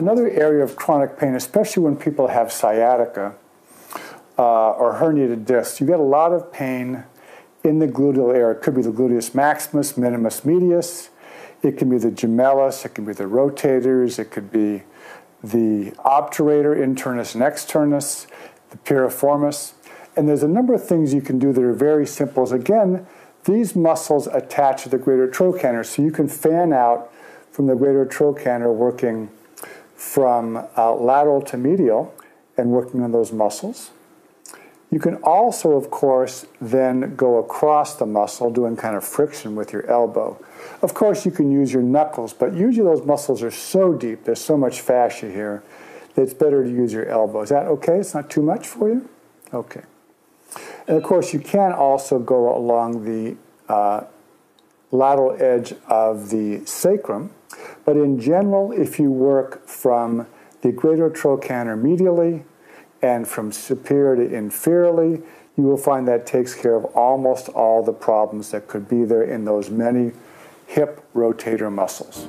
another area of chronic pain, especially when people have sciatica uh, or herniated discs. You get a lot of pain in the gluteal area. It could be the gluteus maximus, minimus medius. It can be the gemellus. It can be the rotators. It could be the obturator, internus and externus, the piriformis. And there's a number of things you can do that are very simple. Again, these muscles attach to the greater trochanter, so you can fan out from the greater trochanter working from uh, lateral to medial and working on those muscles. You can also, of course, then go across the muscle doing kind of friction with your elbow. Of course, you can use your knuckles, but usually those muscles are so deep, there's so much fascia here, that it's better to use your elbow. Is that okay? It's not too much for you? Okay. And of course, you can also go along the uh, lateral edge of the sacrum, but in general, if you work from the greater trochanter medially, and from superior to inferiorly, you will find that takes care of almost all the problems that could be there in those many hip rotator muscles.